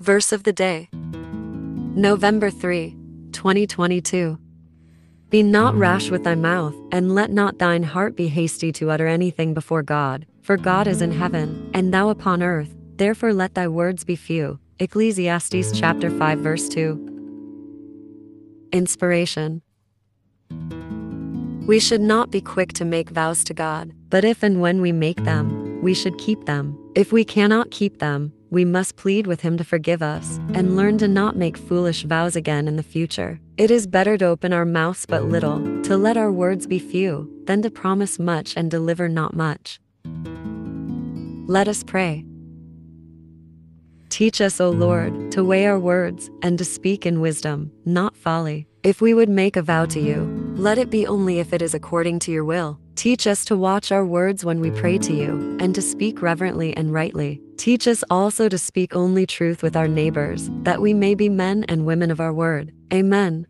Verse of the day November 3, 2022. Be not rash with thy mouth, and let not thine heart be hasty to utter anything before God, for God is in heaven, and thou upon earth, therefore let thy words be few. Ecclesiastes chapter 5 verse 2. Inspiration We should not be quick to make vows to God, but if and when we make them, we should keep them. If we cannot keep them, we must plead with Him to forgive us and learn to not make foolish vows again in the future. It is better to open our mouths but little, to let our words be few, than to promise much and deliver not much. Let us pray. Teach us, O Lord, to weigh our words and to speak in wisdom, not folly. If we would make a vow to you, let it be only if it is according to your will. Teach us to watch our words when we pray to you, and to speak reverently and rightly. Teach us also to speak only truth with our neighbors, that we may be men and women of our word. Amen.